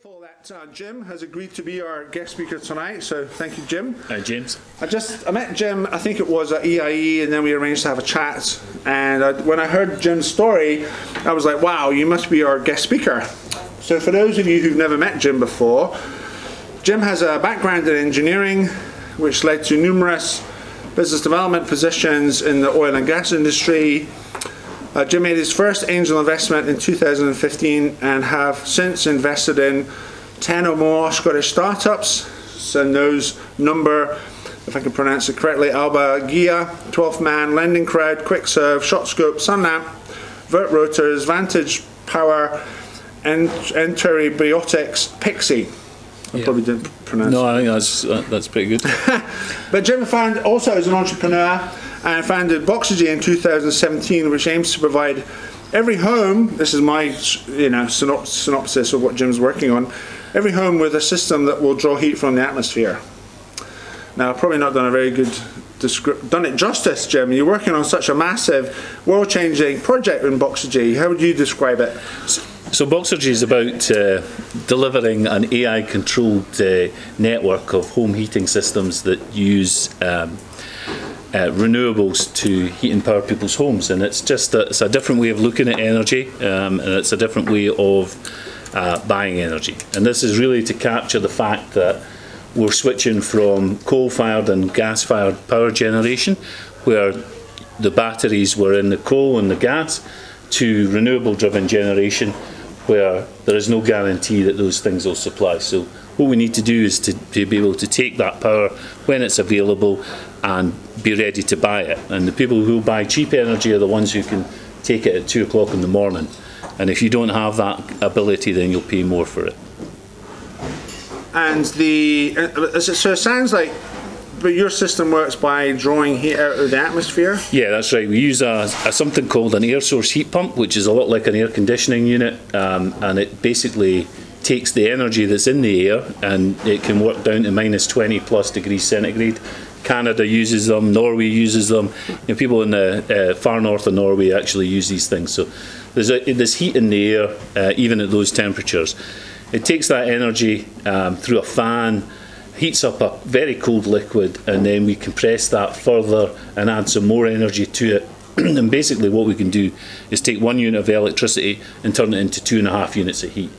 grateful that uh, Jim has agreed to be our guest speaker tonight. So thank you, Jim. Hi, James. I just I met Jim. I think it was at EIE, and then we arranged to have a chat. And I, when I heard Jim's story, I was like, "Wow, you must be our guest speaker." So for those of you who've never met Jim before, Jim has a background in engineering, which led to numerous business development positions in the oil and gas industry. Uh, Jim made his first angel investment in 2015 and have since invested in 10 or more Scottish startups. And those number, if I can pronounce it correctly, Alba Gaia, 12th Man, Lending Crowd, QuickServe, ShotScope, Sunamp, Vert Rotors, Vantage Power, and EnteroBiotix, Pixie. I Yeah. probably didn't pronounce it. No, I think that's uh, that's pretty good. but Jim found also as an entrepreneur and founded Boxergy in 2017, which aims to provide every home. This is my you know synop- synopsis of what Jim's working on. Every home with a system that will draw heat from the atmosphere. Now, I've probably not done a very good done it justice, Jim. You're working on such a massive, world-changing project in Boxergy. How would you describe it? So Boxergy is about uh, delivering an AI-controlled uh, network of home heating systems that use um, uh, renewables to heat and power people's homes, and it's just a, it's a different way of looking at energy, um, and it's a different way of uh, buying energy. And this is really to capture the fact that we're switching from coal-fired and gas-fired power generation, where the batteries were in the coal and the gas, to renewable-driven generation, where there is no guarantee that those things will supply. So what we need to do is to, to be able to take that power when it's available and be ready to buy it. And the people who buy cheap energy are the ones who can take it at two o'clock in the morning. And if you don't have that ability, then you'll pay more for it. And the uh, so it sounds like, but your system works by drawing heat out of the atmosphere. Yeah, that's right. We use a, a something called an air source heat pump, which is a lot like an air conditioning unit, um, and it basically takes the energy that's in the air and it can work down to minus 20 plus degrees centigrade. Canada uses them, Norway uses them. You know, people in the uh, far north of Norway actually use these things. So there's, a, heat in the air, uh, even at those temperatures. It takes that energy um, through a fan, heats up a very cold liquid, and then we compress that further and add some more energy to it. and basically, what we can do is take one unit of electricity and turn it into two and a half units of heat.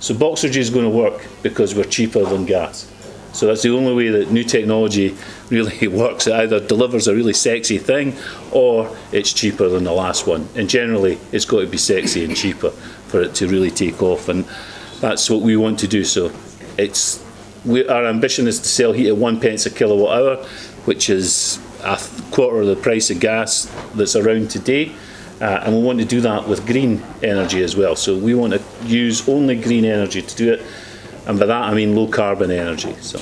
So Boxergy is going to work because we're cheaper than gas. So that's the only way that new technology really works. It either delivers a really sexy thing or it's cheaper than the last one. And generally, it's got to be sexy and cheaper for it to really take off. And that's what we want to do. So it's we, our ambition is to sell heat at one pence a kilowatt hour, which is a quarter of the price of gas that's around today. Uh, and we want to do that with green energy as well. So we want to use only green energy to do it, and by that I mean low carbon energy. So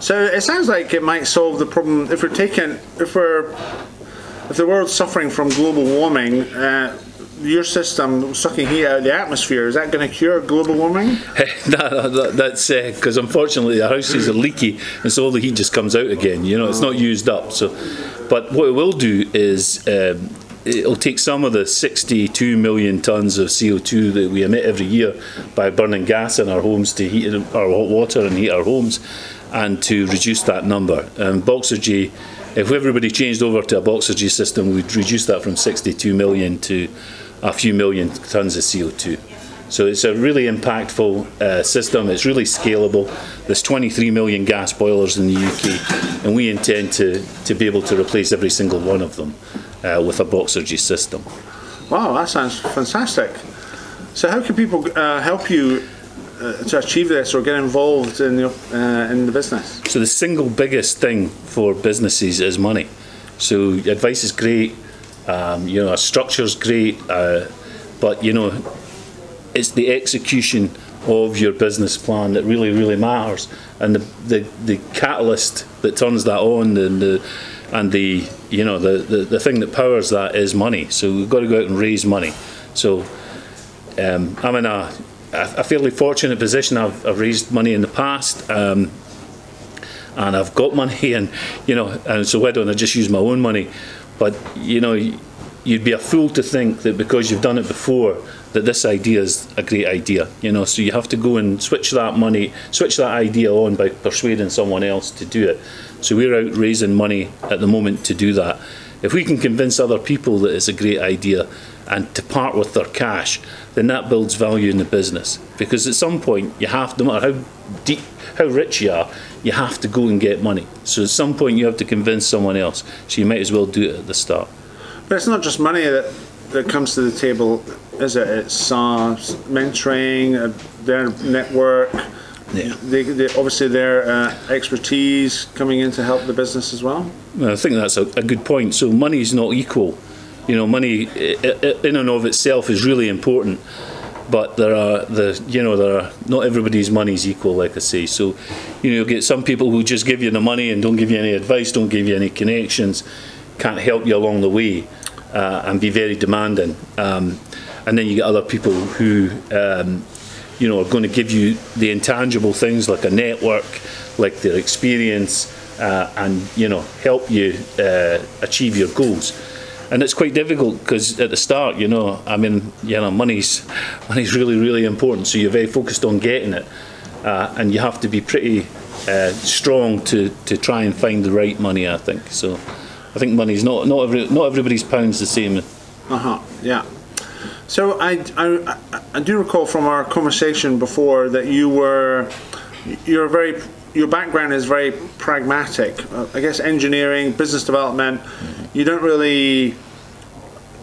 So it sounds like it might solve the problem if we're taking if we're if the world's suffering from global warming. Uh, your system sucking heat out of the atmosphere is that going to cure global warming? that, that, that's because unfortunately the houses are leaky, and so all the heat just comes out again. You know, it's not used up. So, but what it will do is. Um, It'll take some of the 62 million tonnes of CO2 that we emit every year by burning gas in our homes to heat our hot water and heat our homes, and to reduce that number. And Boxergy, if everybody changed over to a Boxergy system, we'd reduce that from 62 million to a few million tonnes of CO2. So it's a really impactful uh, system. It's really scalable. There's 23 million gas boilers in the UK, and we intend to, to be able to replace every single one of them uh, with a Boxergy system. Wow, that sounds fantastic. So how can people uh, help you uh, to achieve this or get involved in the uh, in the business? So the single biggest thing for businesses is money. So advice is great, um, you know, a structure's great, uh, but you know, it's the execution of your business plan that really, really matters, and the the, the catalyst that turns that on, and the and the you know the, the the thing that powers that is money. So we've got to go out and raise money. So um, I'm in a a fairly fortunate position. I've, I've raised money in the past. Um, and I've got money, and you know, and so why don't I just use my own money? But you know, you'd be a fool to think that because you've done it before that this idea is a great idea. You know, so you have to go and switch that money, switch that idea on by persuading someone else to do it. So we're out raising money at the moment to do that. If we can convince other people that it's a great idea and to part with their cash, then that builds value in the business. Because at some point you have, no matter how deep, how rich you are, you have to go and get money. So at some point you have to convince someone else. So you might as well do it at the start. But it's not just money that, that comes to the table, is it? It's uh, mentoring, their network, Yeah. they, they, obviously their uh, expertise coming in to help the business as well. I think that's a, a good point. So money is not equal. You know, money in and of itself is really important, but there are the you know there are not everybody's money is equal. Like I say, so you know you get some people who just give you the money and don't give you any advice, don't give you any connections, can't help you along the way, uh, and be very demanding. Um, and then you get other people who um, you know, are going to give you the intangible things like a network, like their experience, uh, and you know, help you uh, achieve your goals. And it's quite difficult because at the start, you know, I mean, you know, money's money's really, really important. So you're very focused on getting it, uh, and you have to be pretty uh, strong to to try and find the right money. I think so. I think money's not not every not everybody's pound's the same. Uh huh. Yeah. So I, I, I do recall from our conversation before that you were you're very your background is very pragmatic. Uh, I guess engineering, business development. You don't really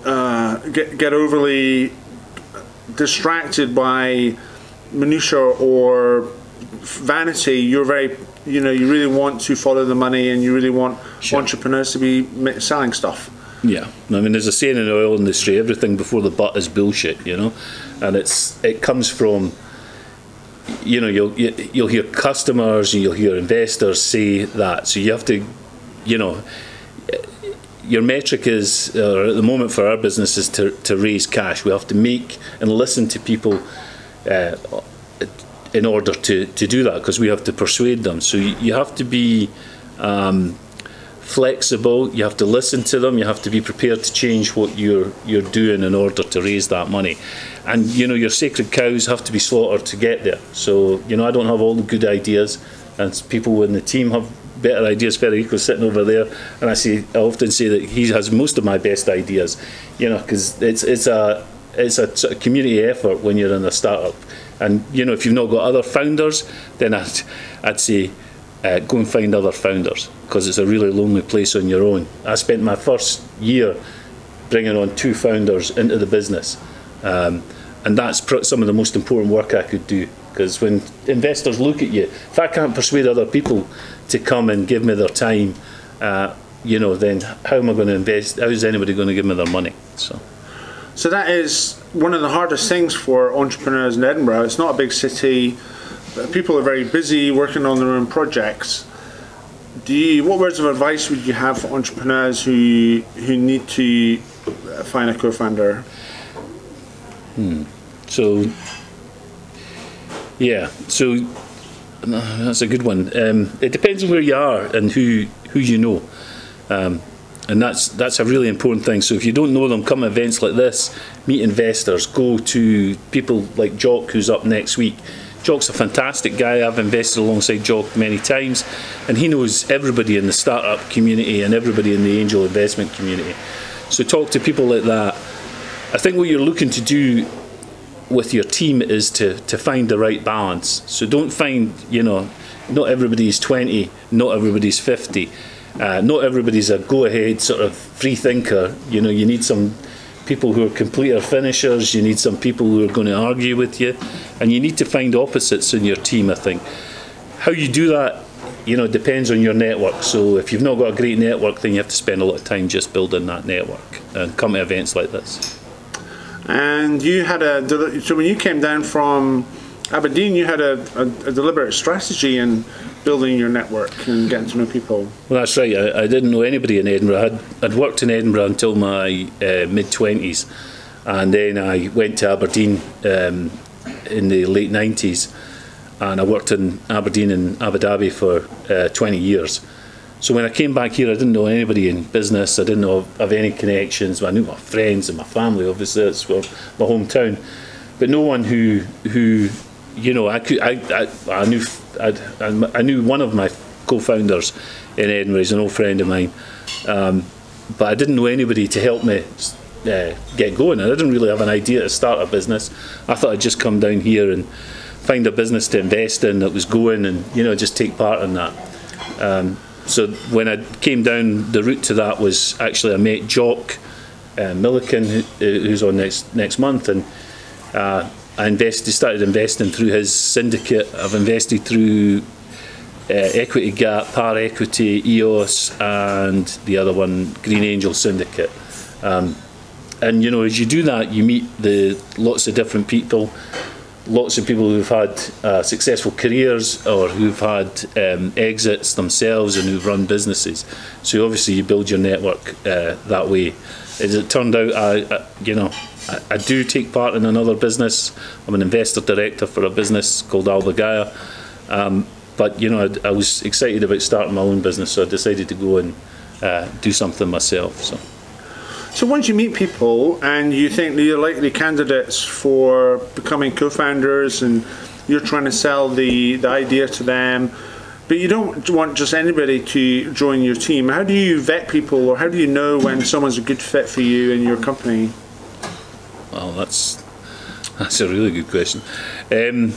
uh, get get overly distracted by minutia or vanity. You're very you know you really want to follow the money and you really want Sure. entrepreneurs to be selling stuff. Yeah, I mean, there's a saying in the oil industry: everything before the butt is bullshit. You know, and it's it comes from. You know, you'll you- you'll hear customers and you'll hear investors say that. So you have to, you know, your metric is, or at the moment for our business, is to, to raise cash. We have to make and listen to people uh, in order to, to do that because we have to persuade them. So you, you have to be um, flexible. You have to listen to them. You have to be prepared to change what you're you're doing in order to raise that money. And you know your sacred cows have to be slaughtered to get there. So you know I don't have all the good ideas, and people in the team have better ideas. Federico's sitting over there, and I say I often say that he has most of my best ideas. You know because it's it's a it's a sort of community effort when you're in a startup. And you know if you've not got other founders, then I'd I'd say uh, go and find other founders because it's a really lonely place on your own. I spent my first year bringing on two founders into the business, um, and that's some of the most important work I could do. Because when investors look at you, if I can't persuade other people to come and give me their time, uh, you know, then how am I going to invest? How is anybody going to give me their money? So. So that is one of the hardest things for entrepreneurs in Edinburgh. It's not a big city. People are very busy working on their own projects. Do you, what words of advice would you have for entrepreneurs who who need to find a co-founder? So, yeah, so uh, that's a good one. Um, it depends on where you are and who who you know, um, and that's that's a really important thing. So if you don't know them, come events like this, meet investors, go to people like Jock, who's up next week. Jock's a fantastic guy. I've invested alongside Jock many times, and he knows everybody in the startup community and everybody in the angel investment community. So talk to people like that. I think what you're looking to do with your team is to, to find the right balance. So don't find, you know, not everybody's 20, not everybody's 50, uh, not everybody's a go ahead sort of free thinker. You know, you need some people who are completer finishers, you need some people who are going to argue with you, and you need to find opposites in your team, I think. How you do that, you know, depends on your network. So if you've not got a great network, then you have to spend a lot of time just building that network and come to events like this. And you had a so when you came down from Aberdeen, you had a, a, a deliberate strategy in building your network and getting to know people. Well, that's right. I, I didn't know anybody in Edinburgh. I'd, I'd worked in Edinburgh until my uh, mid 20s, and then I went to Aberdeen um, in the late 90s, and I worked in Aberdeen and Abu Dhabi for uh, 20 years. So when I came back here, I didn't know anybody in business. I didn't know of any connections. I knew my friends and my family. Obviously, where my hometown, but no one who who you know I could I I, I knew I'd, I knew one of my co-founders in Edinburgh. He's an old friend of mine, um, but I didn't know anybody to help me. Uh, get going, I didn't really have an idea to start a business. I thought I'd just come down here and find a business to invest in that was going, and you know just take part in that. Um, so when I came down, the route to that was actually I met Jock uh, Millican, who, who's on next next month, and uh, I invested, started investing through his syndicate. I've invested through uh, Equity Gap, Par Equity, EOS, and the other one, Green Angel Syndicate. Um, and you know, as you do that, you meet the lots of different people lots of people who've had uh, successful careers or who've had um, exits themselves and who've run businesses. So obviously you build your network uh, that way. As it turned out, I, I you know, I, I, do take part in another business. I'm an investor director for a business called Alba Gaia. Um, but you know, I, I, was excited about starting my own business, so I decided to go and uh, do something myself. So. So once you meet people and you think that you're likely candidates for becoming co-founders and you're trying to sell the, the idea to them, but you don't want just anybody to join your team. How do you vet people or how do you know when someone's a good fit for you and your company? Well, that's that's a really good question. Um,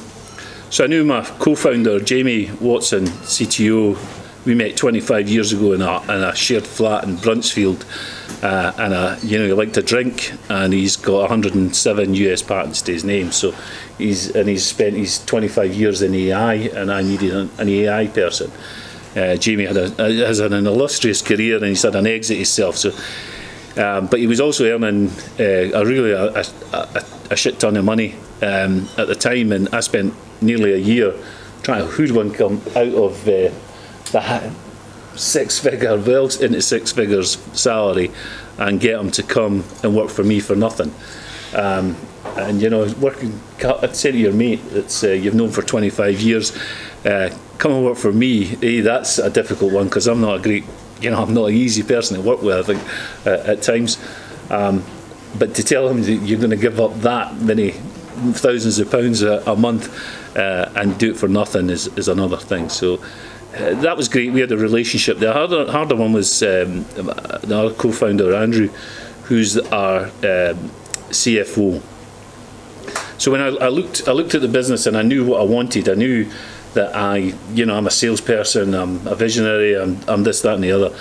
so I knew my co-founder Jamie Watson, CTO. We met 25 years ago in a, in a shared flat in Bruntsfield uh, and uh, you know he liked to drink, and he's got 107 US patents to his name. So he's and he's spent his 25 years in AI, and I needed an, an AI person. Uh, Jamie had a, has an, an illustrious career, and he's had an exit himself. So. Um, but he was also earning uh, a really a, a, a, shit ton of money um, at the time, and I spent nearly a year trying to hoodwink him out of uh, the six figure, well into six figures salary and get him to come and work for me for nothing. Um, and you know, working, I'd say to your mate that uh, you've known for 25 years, uh, come and work for me. Hey, that's a difficult one because I'm not a great, you know, I'm not an easy person to work with. I think uh, at times, um, but to tell him that you're going to give up that many thousands of pounds a, a month uh, and do it for nothing is, is another thing. So uh, that was great. We had a relationship. The harder, harder one was um, our co-founder Andrew, who's our um, CFO. So when I, I, looked, I looked at the business and I knew what I wanted. I knew that I, you know, I'm a salesperson. I'm a visionary. I'm, I'm this, that, and the other.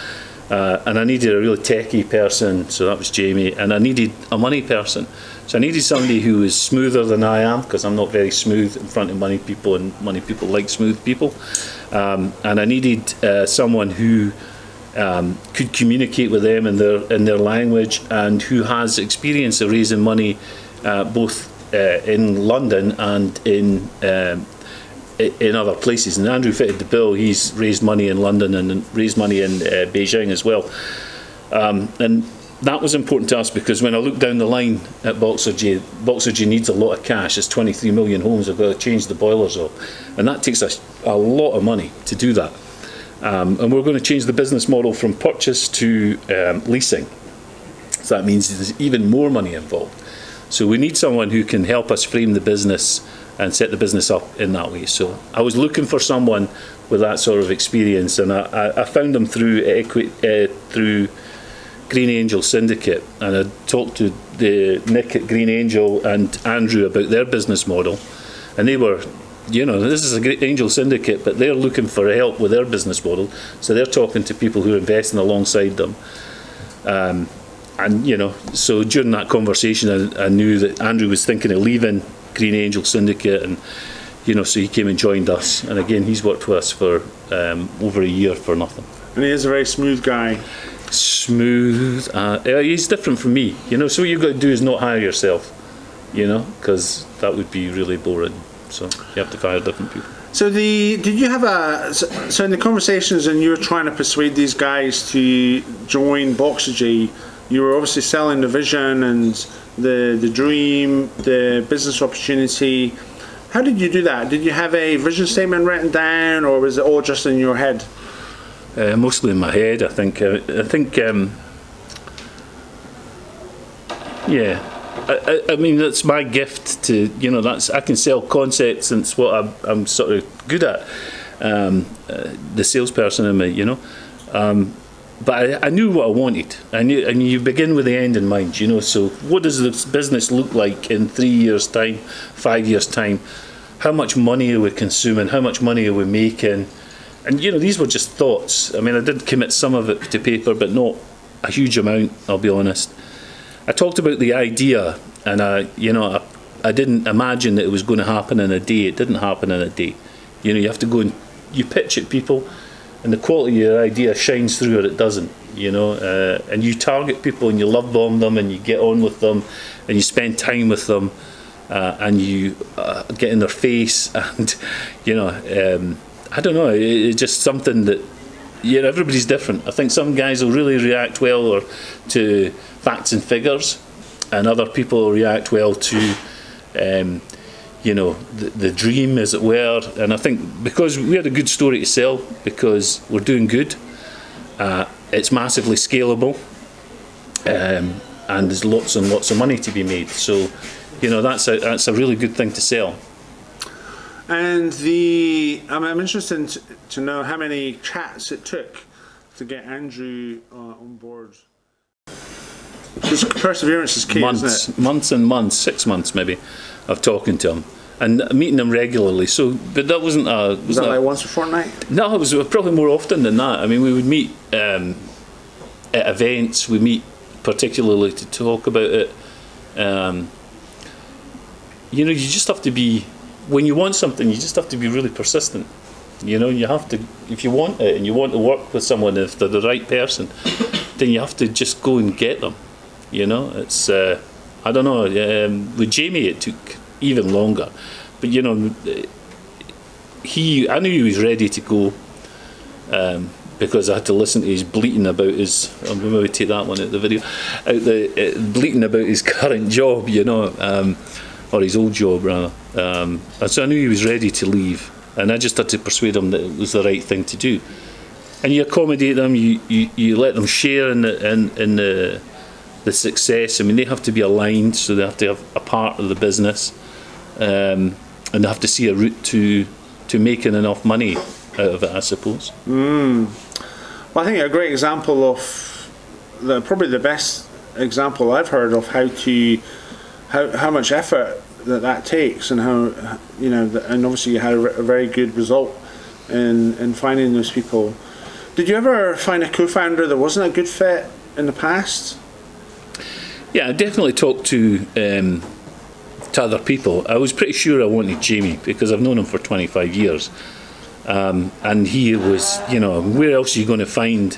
Uh, and I needed a really techie person, so that was Jamie. And I needed a money person. So I needed somebody who was smoother than I am because I'm not very smooth in front of money people, and money people like smooth people. Um, and I needed uh, someone who um, could communicate with them in their in their language and who has experience of raising money uh, both uh, in London and in um, in other places. And Andrew fitted the bill. He's raised money in London and raised money in uh, Beijing as well. Um, and that was important to us because when I look down the line at Boxergy, Boxergy needs a lot of cash. It's 23 million homes. They've got to change the boilers up, and that takes us a lot of money to do that. Um, and we're going to change the business model from purchase to um, leasing. So that means there's even more money involved. So we need someone who can help us frame the business and set the business up in that way. So I was looking for someone with that sort of experience, and I, I found them through uh, through Green Angel Syndicate, and I talked to the Nick at Green Angel and Andrew about their business model, and they were, you know, this is a Green Angel Syndicate, but they're looking for help with their business model, so they're talking to people who are investing alongside them. Um, and you know, so during that conversation, I, I knew that Andrew was thinking of leaving Green Angel Syndicate, and you know, so he came and joined us. And again, he's worked with us for um, over a year for nothing. And he is a very smooth guy smooth. Uh, he's different from me, you know. So what you've got to do is not hire yourself, you know, because that would be really boring. So you have to hire different people. So the did you have a so in the conversations and you were trying to persuade these guys to join Boxergy, you were obviously selling the vision and the the dream, the business opportunity. How did you do that? Did you have a vision statement written down, or was it all just in your head? Uh, mostly in my head, I think. Uh, I think, um, yeah. I, I, I mean, that's my gift to you know. That's I can sell concepts, and it's what I'm, I'm sort of good at. Um, uh, the salesperson in me, you know. Um, but I, I, knew what I wanted. I knew, and you begin with the end in mind, you know. So, what does this business look like in three years' time, five years' time? How much money are we consuming? How much money are we making? And you know, these were just thoughts. I mean, I did commit some of it to paper, but not a huge amount. I'll be honest. I talked about the idea, and I, you know, I, I didn't imagine that it was going to happen in a day. It didn't happen in a day. You know, you have to go and you pitch at people and the quality of your idea shines through or it doesn't you know? Uh, and you target people and you love bomb them and you get on with them and you spend time with them uh, and you uh, get in their face and you know um, I don't know it, it's just something that yeah everybody's different. I think some guys will really react well or to facts and figures and other people react well to um, you know, the, the dream, as it were. And I think because we had a good story to sell, because we're doing good, uh, it's massively scalable, um, and there's lots and lots of money to be made. So, you know, that's a that's a really good thing to sell. And the I'm, I'm interested to know how many chats it took to get Andrew uh, on board. Just perseverance is key, months, months and months, six months maybe of talking to him and meeting him regularly. So, but that wasn't a. Was that like once a fortnight? No, it was probably more often than that. I mean, we would meet um, at events. We meet particularly to talk about it. Um, you know, you just have to be when you want something. You just have to be really persistent. You know, you have to if you want it and you want to work with someone if they're the right person, then you have to just go and get them. You know, it's. Uh, I don't know. Um, with Jamie, it took even longer, but you know, he. I knew he was ready to go um, because I had to listen to his bleating about his. I'm going to take that one out the video. Out the uh, bleating about his current job, you know, um, or his old job rather. Um, and so I knew he was ready to leave, and I just had to persuade him that it was the right thing to do. And you accommodate them, you, you, you let them share in the in, in the the success. I mean, they have to be aligned, so they have to have a part of the business, um, and they have to see a route to to making enough money out of it, I suppose. Mm. Well, I think a great example of the probably the best example I've heard of how to how how much effort that that takes, and how you know, and obviously you had a, a very good result in in finding those people. Did you ever find a co-founder that wasn't a good fit in the past? Yeah, I definitely talked to um, to other people. I was pretty sure I wanted Jamie because I've known him for 25 years, um, and he was, you know, where else are you going to find?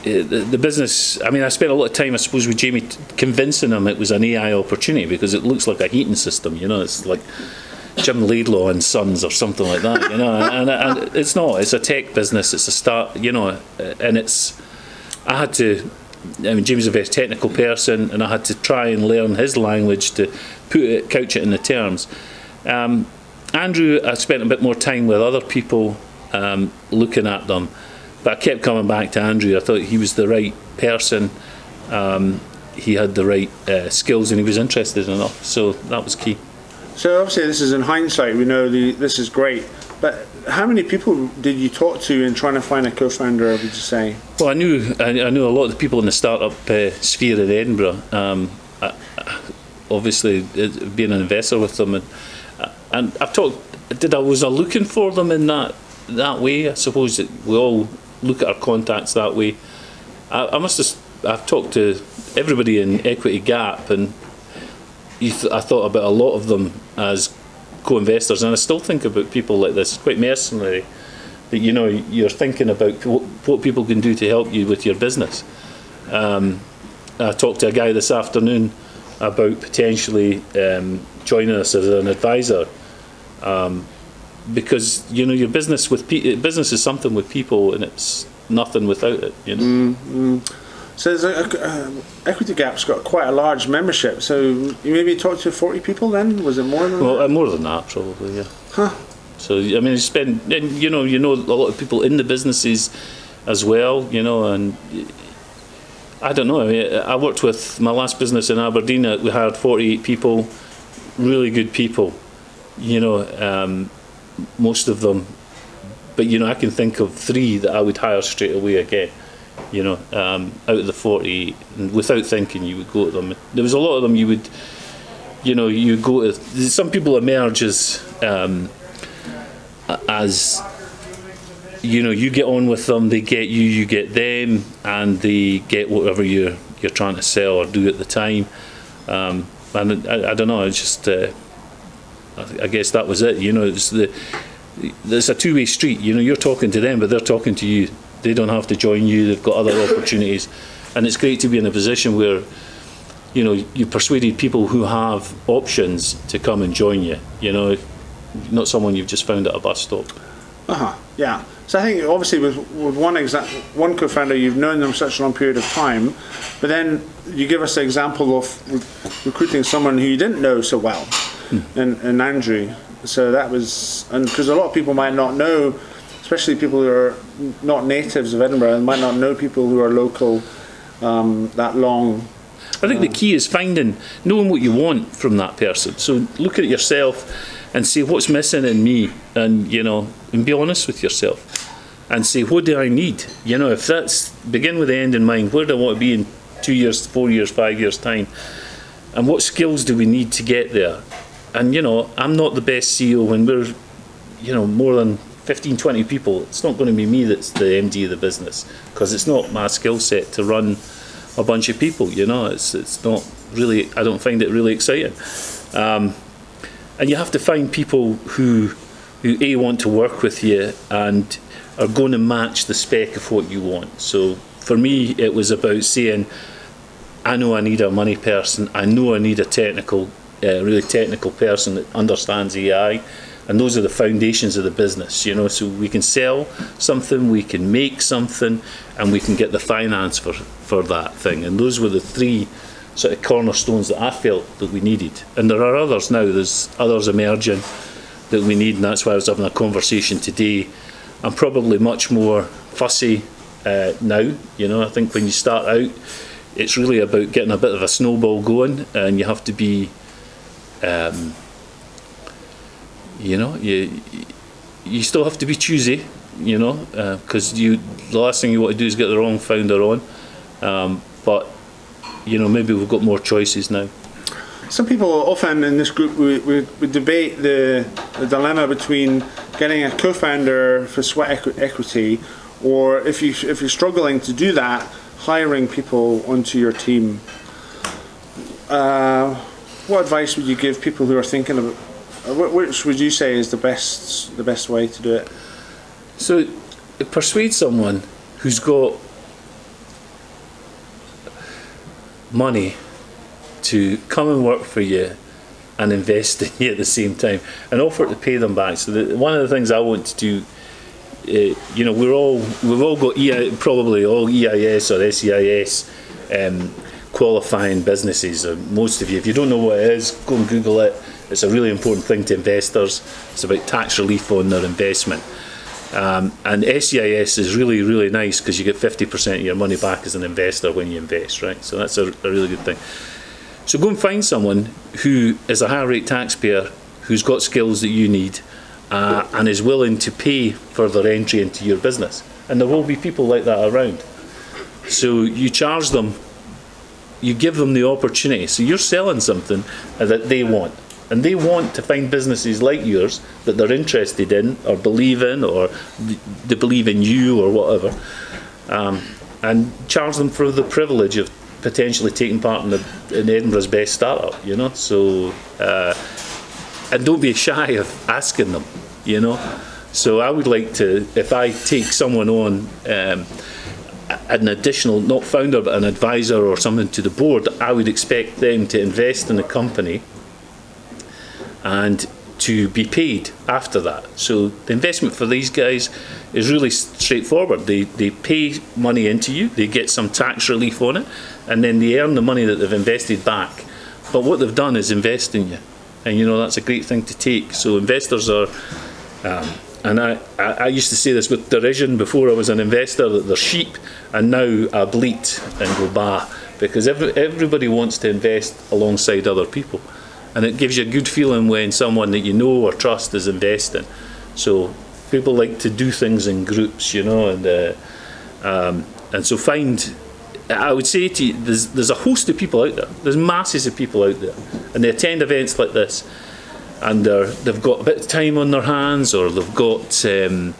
Uh, the, the, business, I mean, I spent a lot of time, I suppose, with Jamie convincing him it was an AI opportunity because it looks like a heating system, you know, it's like Jim Laidlaw and Sons or something like that, you know, and, and it's not, it's a tech business, it's a start, you know, and it's, I had to I mean, James is a very technical person, and I had to try and learn his language to put it, couch it in the terms. Um, Andrew, I spent a bit more time with other people um, looking at them, but I kept coming back to Andrew. I thought he was the right person. Um, he had the right uh, skills, and he was interested enough. So that was key. So obviously, this is in hindsight. We know the, this is great, but how many people did you talk to in trying to find a co-founder? Would you say? Well, I knew I, I knew a lot of the people in the startup uh, sphere in Edinburgh. Um, I, obviously, being an investor with them, and, and I've talked. Did I was I looking for them in that that way? I suppose that we all look at our contacts that way. I, I must have. I've talked to everybody in Equity Gap, and th I thought about a lot of them as co-investors, and I still think about people like this. Quite mercenary that you know you're thinking about what, people can do to help you with your business. Um, I talked to a guy this afternoon about potentially um, joining us as an advisor. Um, because you know your business with business is something with people and it's nothing without it you know mm, mm. So there's a, uh, Equity Gap's got quite a large membership. So you maybe talked to 40 people then? Was it more than well, that? Uh, more than that, probably, yeah. Huh. So, I mean, you spend, and you know, you know a lot of people in the businesses as well, you know, and I don't know. I, mean, I worked with my last business in Aberdeen. We hired 48 people, really good people, you know, um, most of them. But, you know, I can think of three that I would hire straight away again, you know, um, out of the 40, And without thinking, you would go to them. There was a lot of them you would, you know, you go to. Some people emerge as, um, as you know, you get on with them, they get you, you get them, and they get whatever you're you're trying to sell or do at the time. Um, and I, I, don't know, it's just, uh, I, I, guess that was it. You know, it's the there's a two-way street. You know, you're talking to them, but they're talking to you. They don't have to join you. They've got other opportunities, and it's great to be in a position where, you know, you persuaded people who have options to come and join you. You know, not someone you've just found at a bus stop. Uh huh. Yeah. So I think obviously with, with one exa- one co-founder, you've known them such a long period of time, but then you give us the example of re- recruiting someone who you didn't know so well, mm. and, and Andrew. So that was, and because a lot of people might not know, especially people who are not natives of Edinburgh, and might not know people who are local um, that long. I think uh, the key is finding, knowing what you want from that person. So look at yourself and see what's missing in me and you know and be honest with yourself and say what do I need you know if that's begin with the end in mind where do I want to be in two years four years five years time and what skills do we need to get there and you know I'm not the best CEO when we're you know more than 15 20 people it's not going to be me that's the MD of the business because it's not my skill set to run a bunch of people you know it's it's not really I don't find it really exciting um, and you have to find people who who a want to work with you and are going to match the spec of what you want. So for me, it was about saying, I know I need a money person. I know I need a technical, uh, really technical person that understands AI, and those are the foundations of the business. You know, so we can sell something, we can make something, and we can get the finance for for that thing. And those were the three sort of cornerstones that I felt that we needed. And there are others now, there's others emerging that we need, and that's why I was having a conversation today. I'm probably much more fussy uh, now. You know, I think when you start out, it's really about getting a bit of a snowball going, and you have to be, um, you know, you you still have to be choosy, you know, because uh, you the last thing you want to do is get the wrong founder on. Um, but you know, maybe we've got more choices now. Some people often in this group we, we, we debate the, the, dilemma between getting a co-founder for sweat equ equity, or if you if you're struggling to do that, hiring people onto your team. Uh, what advice would you give people who are thinking about? Uh, which would you say is the best the best way to do it? So, persuade someone who's got money to come and work for you and invest in you at the same time and offer to pay them back. So the, one of the things I want to do, uh, you know, we're all we've all got EI, probably all EIS or SEIS um, qualifying businesses. Most of you, if you don't know what it is, go and Google it. It's a really important thing to investors. It's about tax relief on their investment. Um, and SEIS is really, really nice because you get 50% of your money back as an investor when you invest, right? So that's a, a really good thing. So go and find someone who is a higher rate taxpayer, who's got skills that you need, uh, and is willing to pay for their entry into your business. And there will be people like that around. So you charge them, you give them the opportunity. So you're selling something that they want and they want to find businesses like yours that they're interested in or believe in or they believe in you or whatever. Um, and charge them for the privilege of potentially taking part in, the, in Edinburgh's best startup you know? So uh, and don't be shy of asking them you know? So I would like to if I take someone on um, an additional, not founder, but an advisor or something to the board, I would expect them to invest in the company and to be paid after that. So the investment for these guys is really straightforward. They, they pay money into you, they get some tax relief on it, and then they earn the money that they've invested back. But what they've done is invest in you. And you know, that's a great thing to take. So investors are um, and I, I, I used to say this with derision before I was an investor that they're sheep, and now I bleat and go bah because every, everybody wants to invest alongside other people, and it gives you a good feeling when someone that you know or trust is investing. So people like to do things in groups, you know, and uh, um, and so find. I would say to you, there's there's a host of people out there. There's masses of people out there, and they attend events like this and they've got a bit of time on their hands or they've got um,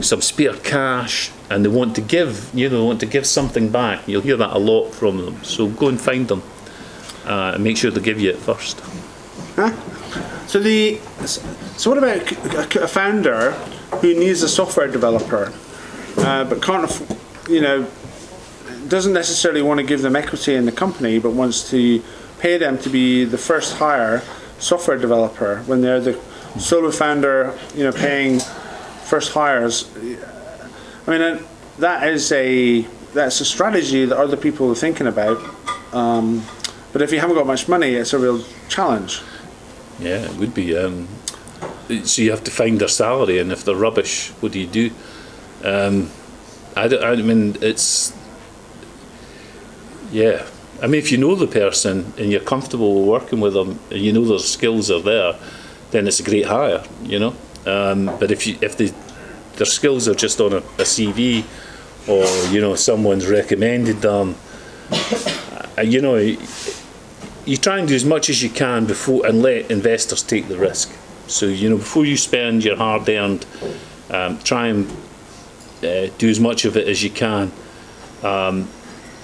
some spare cash and they want to give, you know, they want to give something back. You'll hear that a lot from them. So go and find them uh, and make sure they give you it first. Huh? So the so what about a founder who needs a software developer uh, but can't, you know, doesn't necessarily want to give them equity in the company but wants to pay them to be the first hire software developer when they're the solo founder, you know, paying first hires. I mean, that is a that's a strategy that other people are thinking about. Um, but if you haven't got much money, it's a real challenge. Yeah, it would be. Um, so you have to find their salary, and if they're rubbish, what do you do? Um, I, I mean, it's yeah. I mean, if you know the person and you're comfortable working with them, and you know their skills are there, then it's a great hire, you know. Um, but if you if they, their skills are just on a, a CV, or you know someone's recommended them, uh, you know, you try and do as much as you can before and let investors take the risk. So you know before you spend your hard earned, um, try and uh, do as much of it as you can. Um,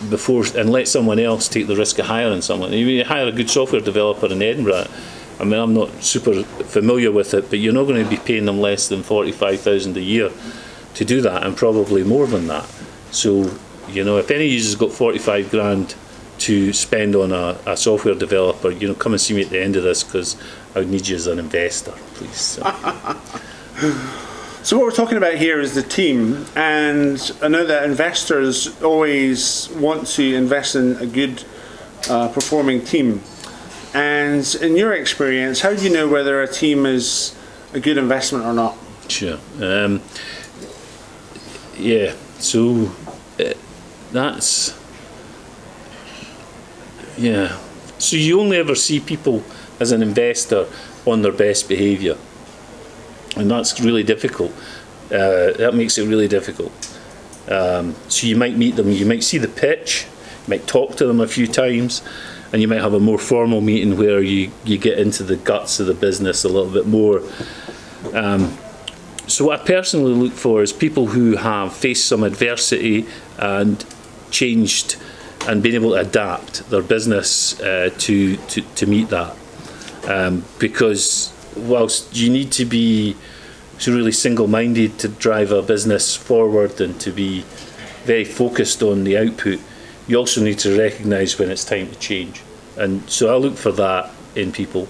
before and let someone else take the risk of hiring someone. You hire a good software developer in Edinburgh. I mean, I'm not super familiar with it, but you're not going to be paying them less than forty-five thousand a year to do that, and probably more than that. So, you know, if any user's got forty-five grand to spend on a, a, software developer, you know, come and see me at the end of this because I would need you as an investor, please. So. So what we're talking about here is the team, and I know that investors always want to invest in a good uh, performing team. And in your experience, how do you know whether a team is a good investment or not? Sure. Um, yeah. So uh, that's yeah. So you only ever see people as an investor on their best behaviour and that's really difficult. Uh, that makes it really difficult. Um, so you might meet them, you might see the pitch, you might talk to them a few times, and you might have a more formal meeting where you, you get into the guts of the business a little bit more. Um, so what I personally look for is people who have faced some adversity and changed and being able to adapt their business uh, to, to, to meet that. Um, because whilst you need to be really single-minded to drive a business forward and to be very focused on the output, you also need to recognise when it's time to change. And so I look for that in people.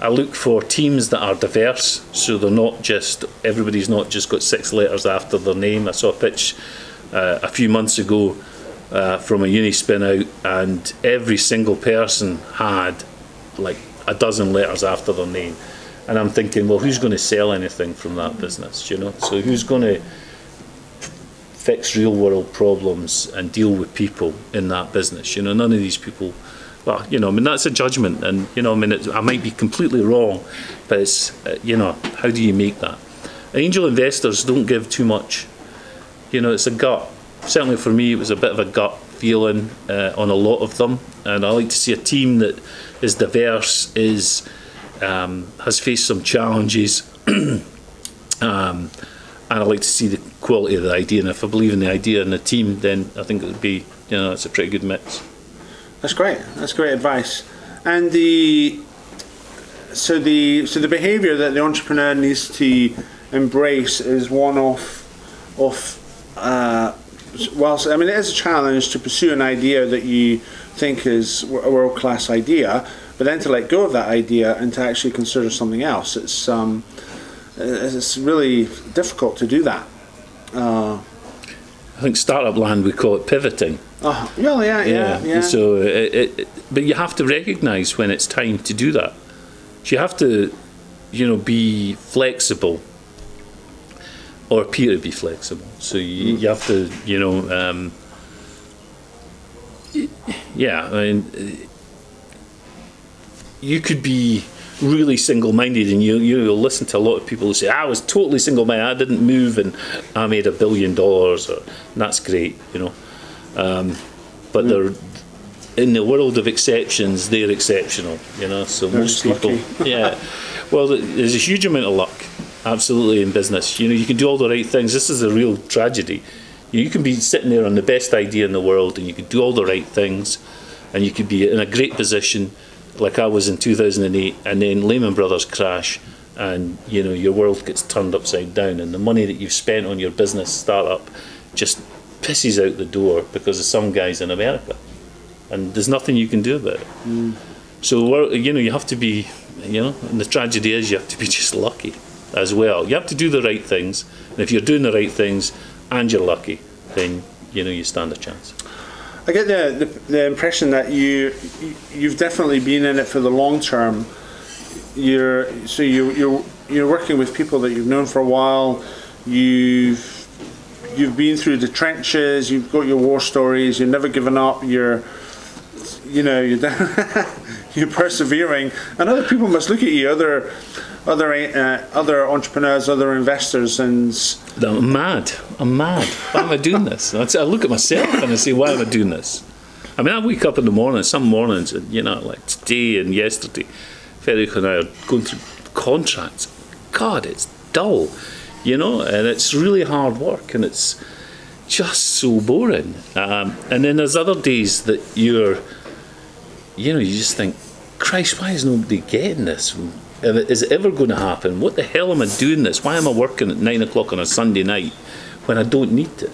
I look for teams that are diverse, so they're not just everybody's not just got six letters after their name. I saw a pitch uh, a few months ago uh, from a uni spin out, and every single person had like a dozen letters after their name and I'm thinking, well, who's going to sell anything from that business? You know, so who's going to fix real world problems and deal with people in that business? You know, none of these people. Well, you know, I mean that's a judgment, and you know, I mean, it, I might be completely wrong, but it's uh, you know, how do you make that? Angel investors don't give too much. You know, it's a gut. Certainly for me, it was a bit of a gut feeling uh, on a lot of them, and I like to see a team that is diverse, is um, has faced some challenges. um, and I like to see the quality of the idea. And if I believe in the idea and the team, then I think it would be, you know, it's a pretty good mix. That's great. That's great advice. And the so the so the behaviour that the entrepreneur needs to embrace is one of of uh, whilst I mean it is a challenge to pursue an idea that you think is a world class idea but then to let go of that idea and to actually consider something else, it's um, it's really difficult to do that. Uh, I think startup land we call it pivoting. Oh, well, yeah, yeah, yeah. yeah. So, it, it, but you have to recognise when it's time to do that. So you have to, you know, be flexible or appear to be flexible. So you, you have to, you know, um, yeah, I mean, you could be really single-minded and you, you'll listen to a lot of people who say, I was totally single-minded, I didn't move and I made a billion dollars, or, that's great, you know. Um, but they're, in the world of exceptions, they're exceptional, you know, so most just people, yeah. Well, there's a huge amount of luck, absolutely, in business. You know, you can do all the right things. This is a real tragedy. You can be sitting there on the best idea in the world and you could do all the right things and you could be in a great position like I was in 2008 and then Lehman Brothers crash and you know your world gets turned upside down and the money that you've spent on your business startup just pisses out the door because of some guys in America and there's nothing you can do about it. Mm. So you know you have to be you know and the tragedy is you have to be just lucky as well. You have to do the right things and if you're doing the right things and you're lucky then you know you stand a chance. I get the, the, the impression that you you- you've definitely been in it for the long term. You're so you you're you're working with people that you've known for a while. You've you've been through the trenches. You've got your war stories. You've never given up. You're you know you're you're persevering, and other people must look at you. Other other uh, other entrepreneurs, other investors, and I'm mad. I'm mad. Why am I doing this? I I look at myself and I say, why am I doing this? I mean, I wake up in the morning, some mornings, and you know, like today and yesterday, Federico and I are going through contracts. God, it's dull, you know, and it's really hard work and it's just so boring. Um, and then there's other days that you're, you know, you just think, Christ, why is nobody getting this? Is it ever going to happen? What the hell am I doing this? Why am I working at nine o'clock on a Sunday night when I don't need to?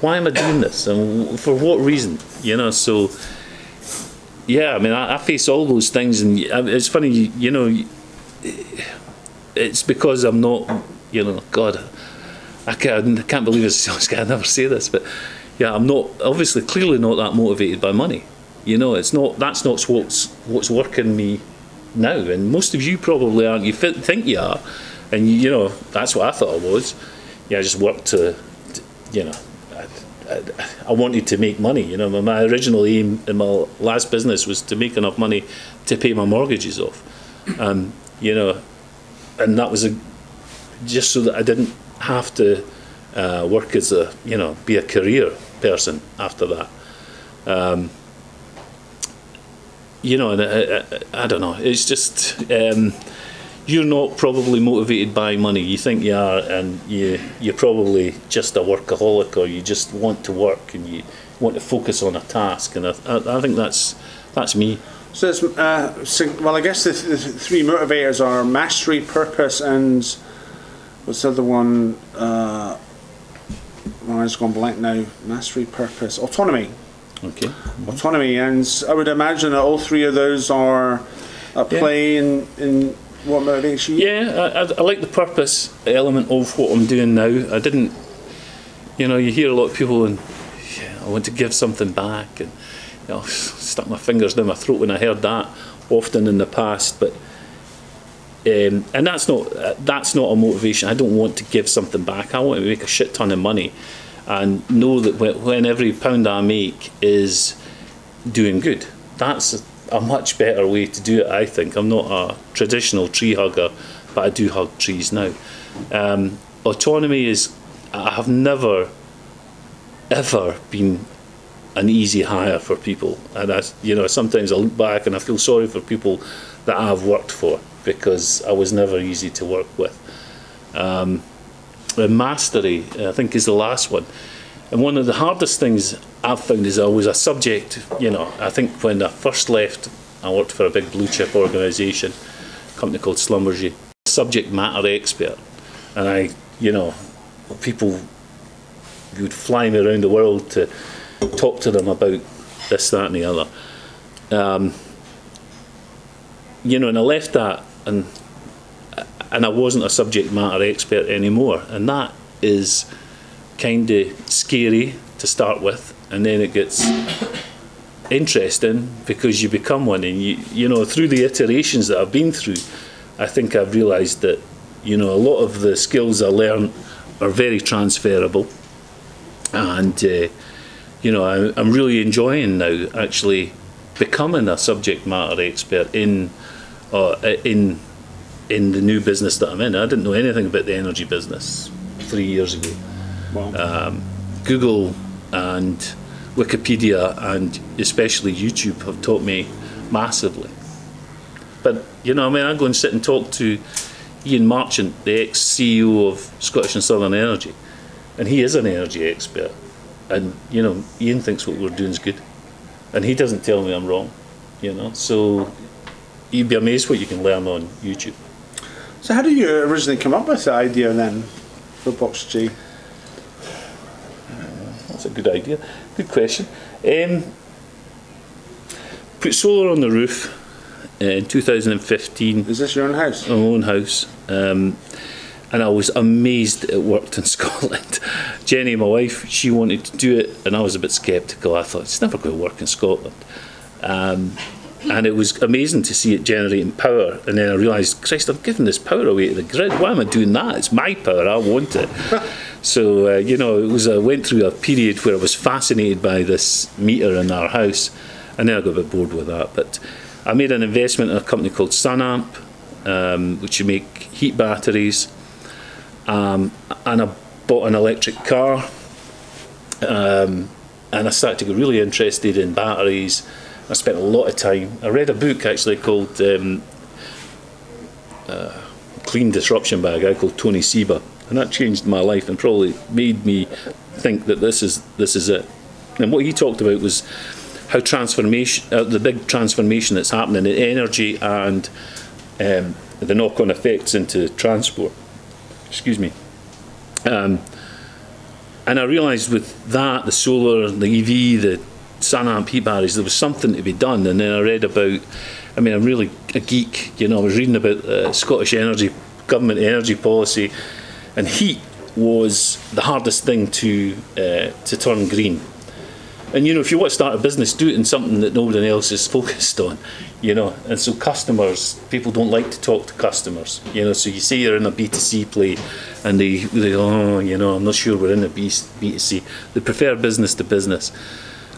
Why am I doing this? And for what reason? You know, so yeah, I mean, I, I face all those things, and uh, it's funny, you, you know, it's because I'm not, you know, God, I can't, I can't believe it's, I never say this, but yeah, I'm not, obviously, clearly not that motivated by money. You know, it's not, that's not what's, what's working me now, and most of you probably aren't. You think you are, and you, you know, that's what I thought I was. Yeah, I just worked to, to you know, I, I, I wanted to make money. You know, my, my original aim in my last business was to make enough money to pay my mortgages off. Um, you know, and that was a just so that I didn't have to uh, work as a you know be a career person after that. Um, you know, I, I, I don't know. It's just um, you're not probably motivated by money. You think you are, and you you're probably just a workaholic, or you just want to work and you want to focus on a task. And I, I, I think that's that's me. So it's uh, so, well, I guess the, the three motivators are mastery, purpose, and what's the other one? Uh, well, I've gone blank now. Mastery, purpose, autonomy, Okay. autonomy, and I would imagine that all three of those are Yeah. play in, in what motivates you. Yeah, I, I, I like the purpose element of what I'm doing now. I didn't, you know, you hear a lot of people and yeah, I want to give something back, and you know, stuck my fingers down my throat when I heard that often in the past. But um, and that's not uh, that's not a motivation. I don't want to give something back. I want to make a shit ton of money, and know that when, every pound I make is doing good. That's a much better way to do it, I think. I'm not a traditional tree hugger, but I do hug trees now. Um, autonomy is, I have never, ever been an easy hire for people. And I, you know, sometimes I look back and I feel sorry for people that I've worked for because I was never easy to work with. Um, mastery, I think, is the last one. And one of the hardest things I've found is always a subject. You know, I think when I first left, I worked for a big blue chip organisation, a company called Schlumberger, subject matter expert. And I, you know, people would fly me around the world to talk to them about this, that, and the other. Um, you know, and I left that and and I wasn't a subject matter expert anymore, and that is kind of scary to start with, and then it gets interesting because you become one, and you you know through the iterations that I've been through, I think I've realised that you know a lot of the skills I learned are very transferable, and uh, you know I, I'm really enjoying now actually becoming a subject matter expert in uh, in in the new business that I'm in. I didn't know anything about the energy business three years ago. Wow. Um, Google and Wikipedia and especially YouTube have taught me massively. But you know, I mean, I go and sit and talk to Ian Marchant, the ex CEO of Scottish and Southern Energy, and he is an energy expert. And you know, Ian thinks what we're doing is good, and he doesn't tell me I'm wrong. You know, so you'd be amazed what you can learn on YouTube. So how did you originally come up with the idea then for Boxergy? That's a good idea. Good question. Um, put solar on the roof uh, in 2015, Is this your own house? my own house, um, and I was amazed it worked in Scotland. Jenny, my wife, she wanted to do it, and I was a bit sceptical. I thought it's never going to work in Scotland. Um, and it was amazing to see it generating power. And then I realised, Christ, I'm giving this power away to the grid. Why am I doing that? It's my power. I want it. so uh, you know, it was. I went through a period where I was fascinated by this meter in our house, and then I got a bit bored with that. But I made an investment in a company called Sunamp, um, which make heat batteries, um, and I bought an electric car. Um, and I started to get really interested in batteries. I spent a lot of time. I read a book actually called um, uh, Clean Disruption by a guy called Tony Seba, and that changed my life and probably made me think that this is this is it. And what he talked about was how transformation, uh, the big transformation that's happening in energy and um, the knock-on effects into transport. Excuse me. Um, and I realised with that, the solar, the EV, the Sunamp heat batteries, there was something to be done. And then I read about, I mean, I'm really a geek, you know, I was reading about uh, Scottish energy, government energy policy, and heat was the hardest thing to uh, to turn green. And you know, if you want to start a business, do it in something that nobody else is focused on, you know. And so customers, people don't like to talk to customers, you know. So you say you're in a B2C play, and they, they oh, you know, I'm not sure we're in a B, B2C. They prefer business to business.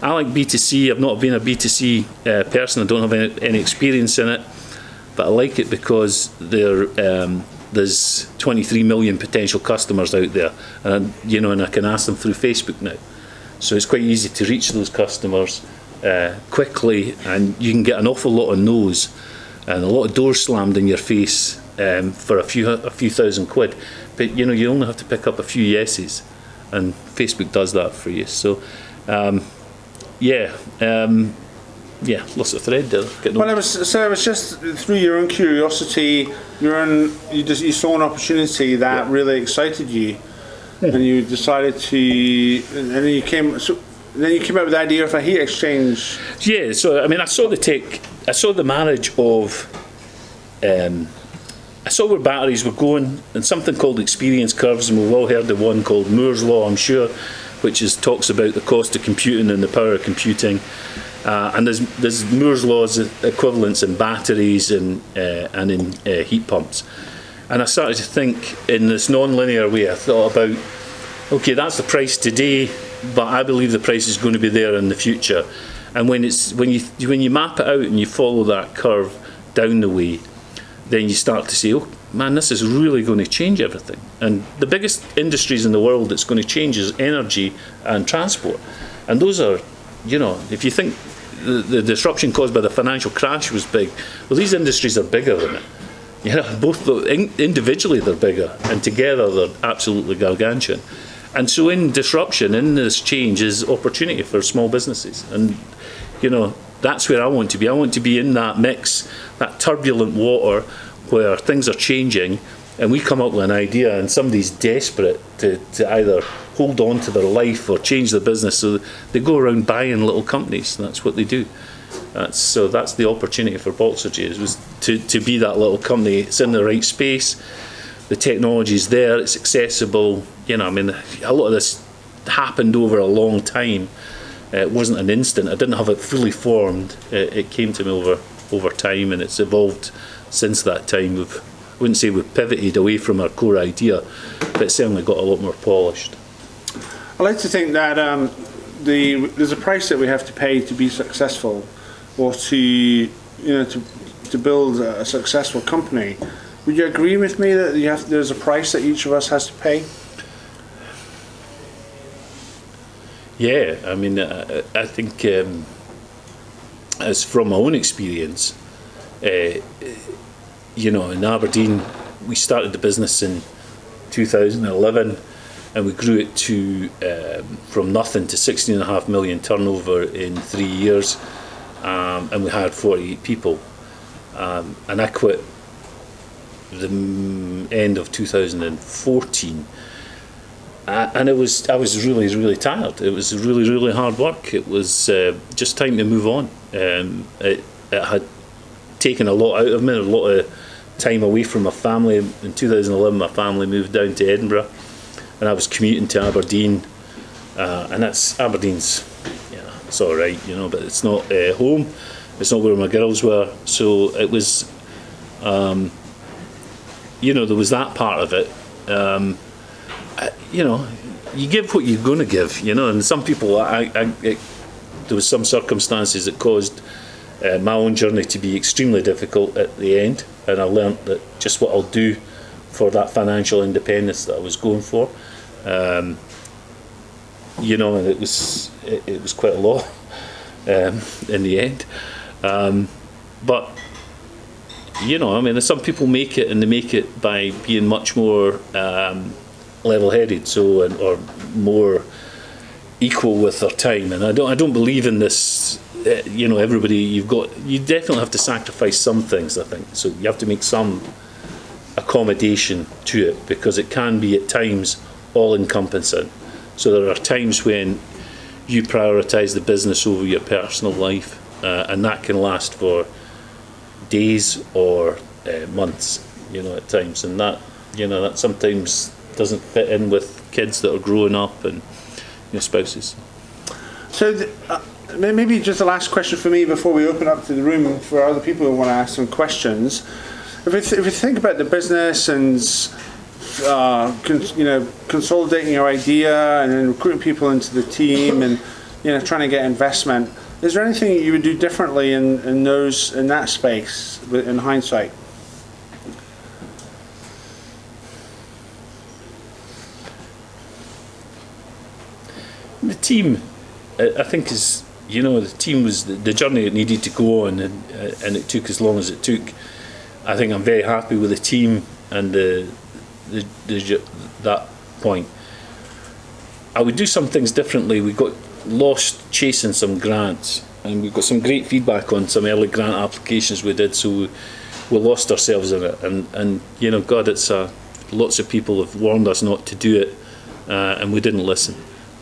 I like B2C. I've not been a B2C uh, person. I don't have any, any experience in it, but I like it because there um, there's 23 million potential customers out there, and you know, and I can ask them through Facebook now. So it's quite easy to reach those customers uh, quickly, and you can get an awful lot of no's and a lot of doors slammed in your face um, for a few a few thousand quid. But you know, you only have to pick up a few yeses, and Facebook does that for you. So, um, yeah, um, yeah, lots of thread there. Well, it was so it was just through your own curiosity, your own you just you saw an opportunity that really excited you, and you decided to, and then you came so then you came up with the idea of a heat exchange. Yeah, so I mean, I saw the take, I saw the marriage of, um, I saw where batteries were going, and something called experience curves, and we've all heard the one called Moore's law, I'm sure, which is talks about the cost of computing and the power of computing. Uh, and there's there's Moore's law's equivalents in batteries and uh, and in uh, heat pumps. And I started to think in this non-linear way. I thought about, okay, that's the price today, but I believe the price is going to be there in the future. And when it's when you when you map it out and you follow that curve down the way, then you start to say, oh man, this is really going to change everything. And the biggest industries in the world that's going to change is energy and transport. And those are, you know, if you think the, the disruption caused by the financial crash was big, well, these industries are bigger than it. You know, both the, in, individually they're bigger, and together they're absolutely gargantuan. And so, in disruption, in this change, is opportunity for small businesses. And you know, that's where I want to be. I want to be in that mix, that turbulent water where things are changing and we come up with an idea and somebody's desperate to, to either hold on to their life or change their business so they go around buying little companies that's what they do. That's so that's the opportunity for Boxergy was to, to be that little company. It's in the right space. The technology is there. It's accessible. You know I mean a lot of this happened over a long time. It wasn't an instant. I didn't have it fully formed. It, it came to me over over time and it's evolved since that time with wouldn't say we've pivoted away from our core idea, but it's certainly got a lot more polished. I like to think that um, the there's a price that we have to pay to be successful, or to you know to to build a successful company. Would you agree with me that you have, there's a price that each of us has to pay? Yeah, I mean, uh, I think um, as from my own experience, uh, you know, in Aberdeen, we started the business in 2011 and we grew it to um, from nothing to 16.5 million turnover in three years um, and we hired 48 people. Um, and I quit the end of 2014 uh, and it was I was really really tired. It was really really hard work. It was uh, just time to move on. Um, it, it, had taken a lot out of me, a lot of time away from my family. In 2011, my family moved down to Edinburgh, and I was commuting to Aberdeen. Uh, and that's Aberdeen's, yeah, it's all right, you know, but it's not uh, home. It's not where my girls were. So it was, um, you know, there was that part of it. Um, you know, you give what you're going to give, you know, and some people, I, I it, there was some circumstances that caused uh, my own journey to be extremely difficult at the end, and I learnt that just what I'll do for that financial independence that I was going for, um, you know, and it was it, it was quite a lot um, in the end, um, but you know, I mean, some people make it and they make it by being much more um, level-headed, so and, or more equal with their time. And I don't, I don't believe in this. Uh, you know, everybody you've got. You definitely have to sacrifice some things. I think so. You have to make some accommodation to it because it can be at times all-encompassing. So there are times when you prioritise the business over your personal life, uh, and that can last for days or uh, months. You know, at times, and that you know that sometimes doesn't fit in with kids that are growing up and your spouses. So, the, uh, maybe just the last question for me before we open up to the room for other people who want to ask some questions. If we, th- if think about the business and uh, you know consolidating your idea and then recruiting people into the team and you know trying to get investment, is there anything you would do differently in, in those in that space in hindsight? The team, I think, is you know the team was the, the journey it needed to go on, and uh, and it took as long as it took. I think I'm very happy with the team and the, the, the that point. I would do some things differently. We got lost chasing some grants, and we got some great feedback on some early grant applications we did. So we, we lost ourselves in it, and and you know, God, it's a, lots of people have warned us not to do it, uh, and we didn't listen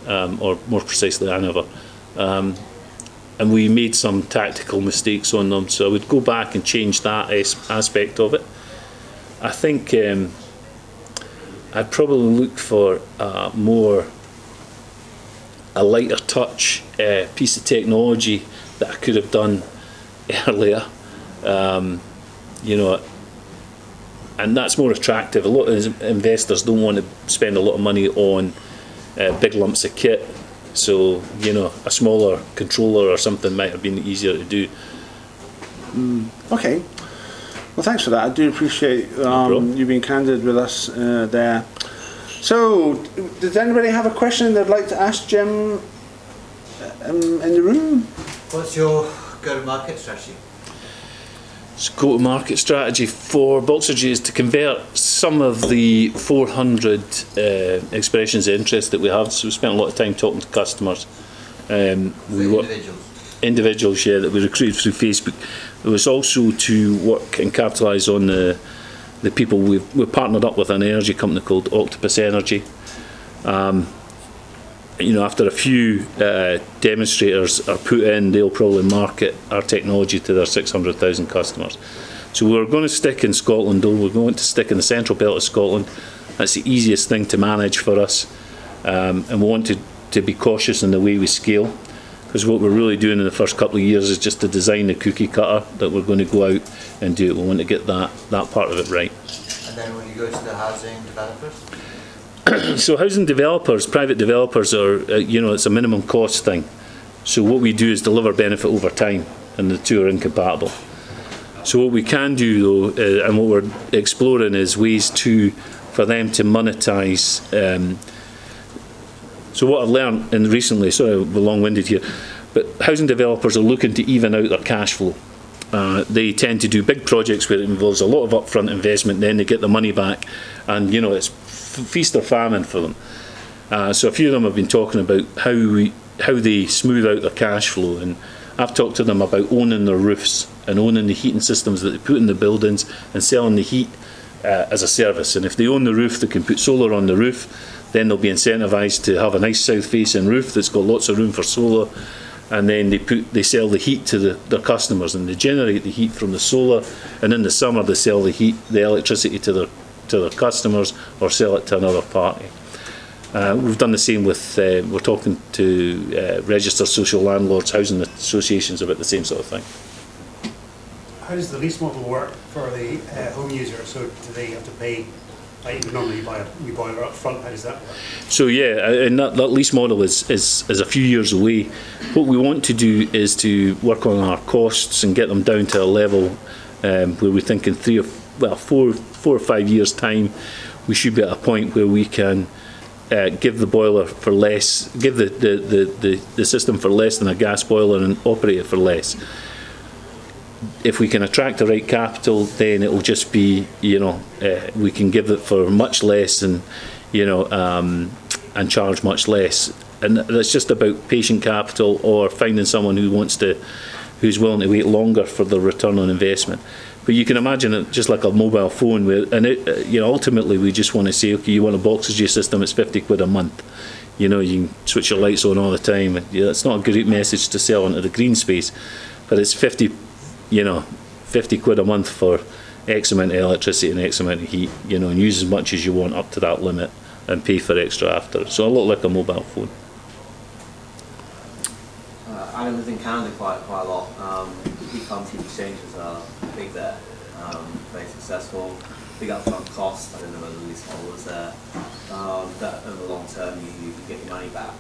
um, or more precisely, I never. Um, and we made some tactical mistakes on them, so I would go back and change that aspect of it. I think um, I'd probably look for uh, more a lighter touch uh, piece of technology that I could have done earlier. Um, you know, and that's more attractive. A lot of investors don't want to spend a lot of money on uh, big lumps of kit. So you know, a smaller controller or something might have been easier to do. Mm, okay. Well, thanks for that. I do appreciate um, no you being candid with us uh, there. So, does anybody have a question they'd like to ask Jim um, in the room? What's your go-to-market strategy? go-to-market strategy for Boxergy is to convert some of the 400 uh, expressions of interest that we have. So we spent a lot of time talking to customers. Um, we work, individuals. Individuals, yeah, that we recruited through Facebook. It was also to work and capitalise on the, the people we've, we've partnered up with an energy company called Octopus Energy. Um, you know, after a few uh, demonstrators are put in, they'll probably market our technology to their 600,000 customers. So we're going to stick in Scotland, though. We're going to stick in the central belt of Scotland. That's the easiest thing to manage for us. Um, and we want to, to be cautious in the way we scale. Because what we're really doing in the first couple of years is just to design the cookie cutter that we're going to go out and do it. We want to get that, that part of it right. And then when you go to the housing developers? So housing developers, private developers are, uh, you know, it's a minimum cost thing. So what we do is deliver benefit over time, and the two are incompatible. So what we can do though, uh, and what we're exploring is ways to, for them to monetize. Um, so what I've learned in recently, sorry, we're long-winded here, but housing developers are looking to even out their cash flow. Uh, they tend to do big projects where it involves a lot of upfront investment, then they get the money back, and you know it's feast or famine for them. Uh, so a few of them have been talking about how we, how they smooth out their cash flow, and I've talked to them about owning their roofs and owning the heating systems that they put in the buildings and selling the heat uh, as a service. And if they own the roof, they can put solar on the roof. Then they'll be incentivised to have a nice south-facing roof that's got lots of room for solar. And then they put they sell the heat to the, their customers, and they generate the heat from the solar. And in the summer, they sell the heat, the electricity to their to their customers, or sell it to another party. Uh, we've done the same with, uh, we're talking to uh, registered social landlords, housing associations about the same sort of thing. How does the lease model work for the uh, home user? So do they have to pay, like normally you buy a new boiler up front, how does that work? So yeah, uh, and that, that lease model is, is, is a few years away. What we want to do is to work on our costs and get them down to a level um, where we think in three or well four four or five years time we should be at a point where we can uh, give the boiler for less, give the, the, the, the, the system for less than a gas boiler and operate it for less. If we can attract the right capital, then it'll just be, you know, uh, we can give it for much less and, you know, um, and charge much less. And that's just about patient capital or finding someone who wants to, who's willing to wait longer for the return on investment. But you can imagine it just like a mobile phone, where, and it, uh, you know, ultimately we just want to say, okay, you want a box as your system, it's 50 quid a month. You know, you can switch your lights on all the time. and, Yeah, it's not a great message to sell into the green space, but it's 50, you know, 50 quid a month for X amount of electricity and X amount of heat, you know, and use as much as you want up to that limit and pay for extra after. So a lot like a mobile phone. Uh, I lived in Canada quite quite a lot. Um, heat pump heat exchangers are big there, um, very successful. Big upfront cost. I don't know whether the lease model was there. Um, that over the long term you, you get your money back.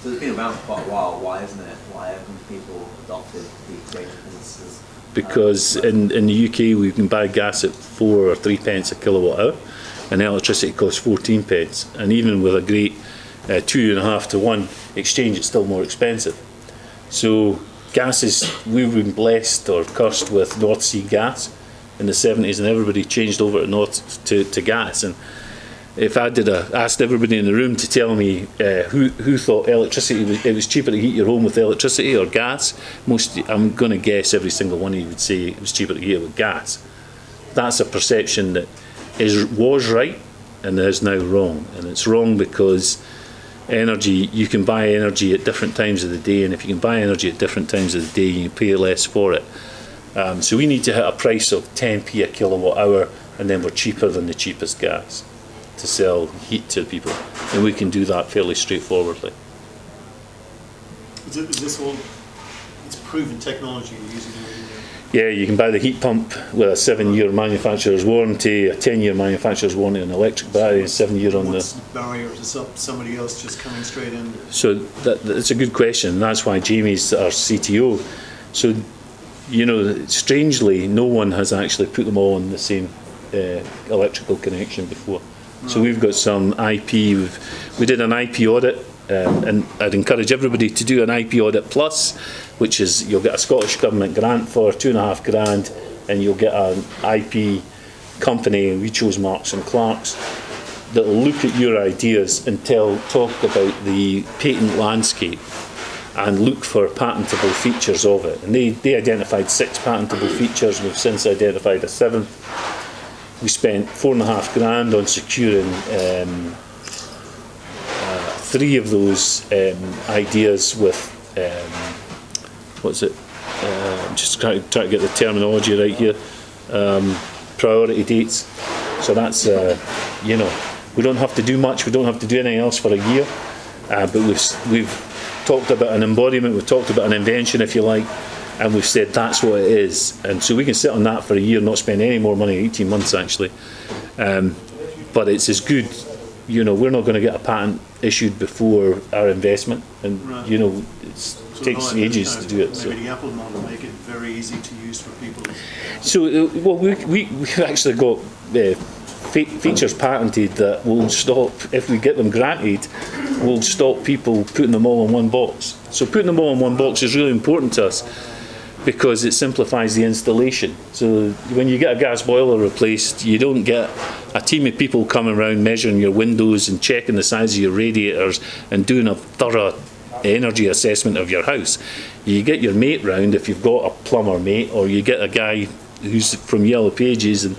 So it's been around for quite a while. Why isn't it? Why haven't people adopted the exchangers businesses? because in, in the UK we can buy gas at four or three pence a kilowatt hour, and electricity costs 14 pence. And even with a great uh, two and a half to one exchange, it's still more expensive. So gas is we've been blessed or cursed with North Sea gas in the 70s, and everybody changed over to North to, to gas. And if I did a, asked everybody in the room to tell me uh, who who thought electricity was, it was cheaper to heat your home with electricity or gas, most I'm going to guess every single one of you would say it was cheaper to heat it with gas. That's a perception that is was right and is now wrong, and it's wrong because energy you can buy energy at different times of the day, and if you can buy energy at different times of the day, you pay less for it. Um, so we need to hit a price of 10p a kilowatt hour, and then we're cheaper than the cheapest gas to sell heat to people, and we can do that fairly straightforwardly. Is, it, is this all, it's proven technology you're using? Yeah, you can buy the heat pump with a seven-year manufacturer's warranty, a ten-year manufacturer's warranty on the electric battery, and seven-year on What's the. barrier to somebody else just coming straight in? So that, that's a good question. That's why Jamie's our CTO. So, you know, strangely, no one has actually put them all on the same uh, electrical connection before. So we've got some IP. We've, we did an IP audit, um, and I'd encourage everybody to do an IP audit plus, which is you'll get a Scottish government grant for two and a half grand, and you'll get an IP company. and We chose Marks and Clerks that will look at your ideas and tell talk about the patent landscape and look for patentable features of it. And they, they identified six patentable features. We've since identified a seventh. We spent four and a half grand on securing um, three of those um, ideas with um, what's it? Uh, just trying, trying to get the terminology right here. Um, priority dates. So that's uh, you know we don't have to do much. We don't have to do anything else for a year. Uh, but we've we've talked about an embodiment, we've talked about an invention, if you like, and we've said that's what it is. And so we can sit on that for a year, not spend any more money, 18 months actually. Um, but it's as good, you know, we're not going to get a patent issued before our investment, and Right. you know, it of takes like, ages to do it. So. The Apple model, make it very easy to use for people. So, uh, well, we, we, we've actually got uh, fe- features patented that will stop, if we get them granted, will stop people putting them all in one box. So putting them all in one box is really important to us because it simplifies the installation. So when you get a gas boiler replaced, you don't get a team of people coming around measuring your windows and checking the size of your radiators and doing a thorough energy assessment of your house. You get your mate round if you've got a plumber mate, or you get a guy who's from Yellow Pages and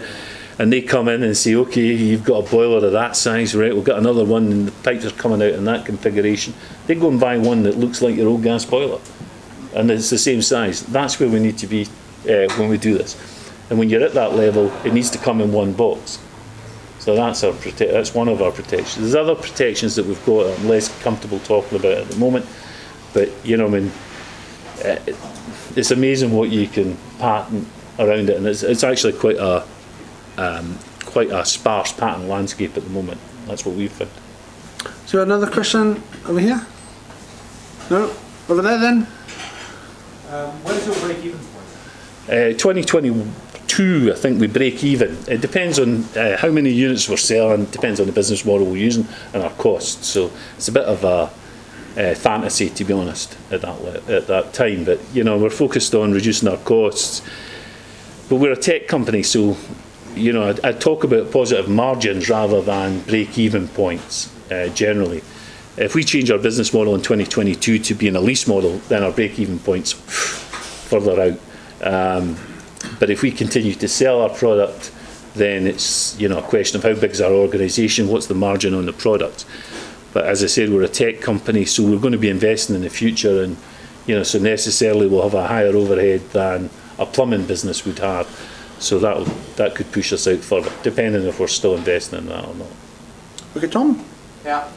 and they come in and say, okay, you've got a boiler of that size, right? We've got another one, and the pipes are coming out in that configuration. They go and buy one that looks like your old gas boiler, and it's the same size. That's where we need to be uh, when we do this. And when you're at that level, it needs to come in one box. So that's our prote- that's one of our protections. There's other protections that we've got. I'm less comfortable talking about at the moment, but you know, I mean, uh, it's amazing what you can patent around it, and it's, it's actually quite a um, quite a sparse patent landscape at the moment. That's what we've found. So another question over here? No? Over there then? Um, when is your break-even point? Uh, 2022, I think we break even. It depends on uh, how many units we're selling, depends on the business model we're using and our costs. So it's a bit of a uh, fantasy, to be honest, at that at that time. But you know, we're focused on reducing our costs. But we're a tech company, so you know, I'd, I'd talk about positive margins rather than break-even points uh, generally. If we change our business model in 2022 to being a lease model, then our break-even points further out. Um, but if we continue to sell our product, then it's you know a question of how big is our organisation, what's the margin on the product. But as I said, we're a tech company, so we're going to be investing in the future, and you know, so necessarily we'll have a higher overhead than a plumbing business would have. So that that could push us out further, depending if we're still investing in that or not. Okay, Tom? Yeah.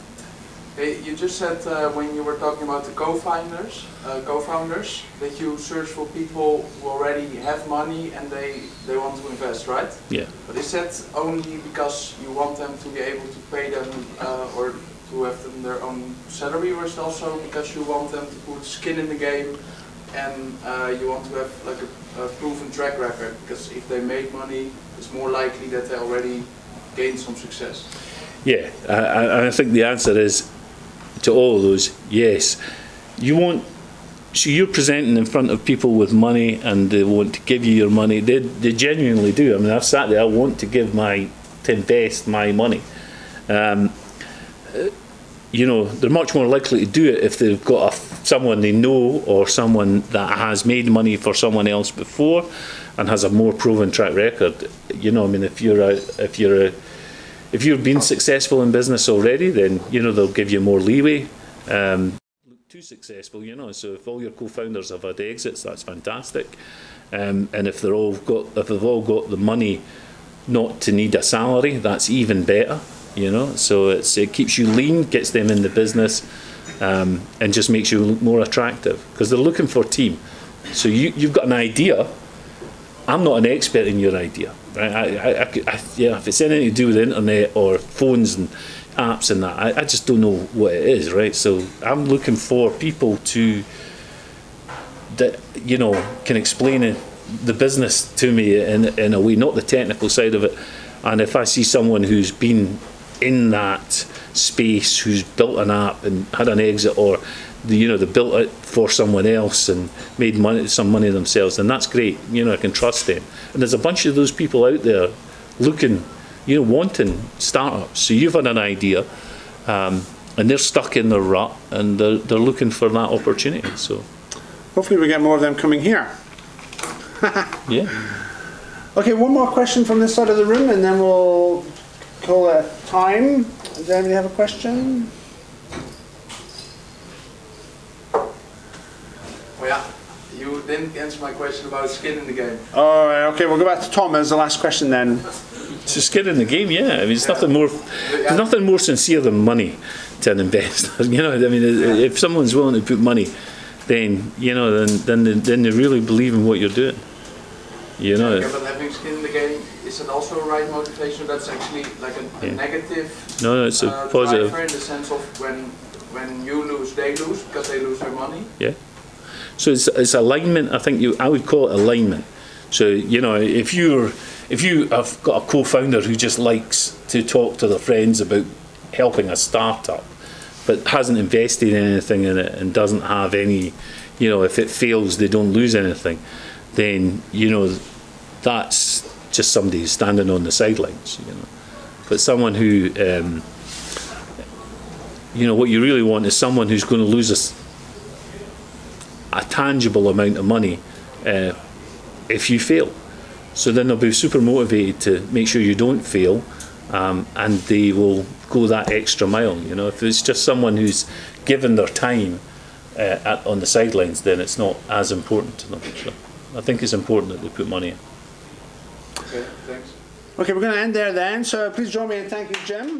Hey, you just said uh, when you were talking about the co-founders, uh, co-founders, that you search for people who already have money and they, they want to invest, right? Yeah. But is that only because you want them to be able to pay them uh, or to have them their own salary, or is it also because you want them to put skin in the game and uh, you want to have like a, a proven track record? Because if they make money, it's more likely that they already gained some success. Yeah, I I think the answer is to all of those, yes. You want, so you're presenting in front of people with money and they want to give you your money. They, they genuinely do. I mean, I've sat there, I want to give my, to invest my money. Um, you know, they're much more likely to do it if they've got a, someone they know or someone that has made money for someone else before and has a more proven track record. You know, I mean, if you're a, if you're a, if you've been successful in business already, then you know they'll give you more leeway. Um, too successful, you know. So if all your co-founders have had exits, that's fantastic. Um, and if they're all got, if they've all got the money not to need a salary, that's even better. You know, so it's it keeps you lean, gets them in the business, um, and just makes you look more attractive because they're looking for a team. So you you've got an idea. I'm not an expert in your idea. Right? I, I, I, yeah, if it's anything to do with internet or phones and apps and that, I, I just don't know what it is, right? So I'm looking for people to that you know can explain the business to me in in a way, not the technical side of it. And if I see someone who's been in that space, who's built an app and had an exit, or the, you know they built it for someone else and made money, some money themselves, and that's great. You know I can trust them. And there's a bunch of those people out there looking, you know, wanting startups. So you've had an idea. Um, and they're stuck in the rut and they're, they're looking for that opportunity. So, Hopefully we get more of them coming here. yeah. Okay, one more question from this side of the room and then we'll call it time. Does anybody have a question? Oh yeah, you didn't answer my question about skin in the game. All right, okay, we'll go back to Tom as the last question then. It's a skin in the game, yeah. I mean, it's nothing more, there's nothing more sincere than money. to an investor. You know, I mean, if someone's willing to put money, then you know, then then they, then they really believe in what you're doing. You know, Yeah, but having skin in the game, is it also a right motivation? That's actually like a, a Yeah. negative no, no, it's a uh, positive. in the sense of when when you lose, they lose because they lose their money. So it's, it's alignment. I think you I would call it alignment. So you know, if you're if you have got a co-founder who just likes to talk to their friends about helping a startup, but hasn't invested in anything in it and doesn't have any, you know, if it fails they don't lose anything, then you know that's just somebody standing on the sidelines. You know, but someone who um, you know what you really want is someone who's going to lose a, a tangible amount of money uh, if you fail. So then they'll be super motivated to make sure you don't fail, um, and they will go that extra mile. You know, if it's just someone who's given their time uh, at, on the sidelines, then it's not as important to them. So I think it's important that they put money in. Okay, thanks. Okay, we're going to end there then. So please join me in thanking Jim.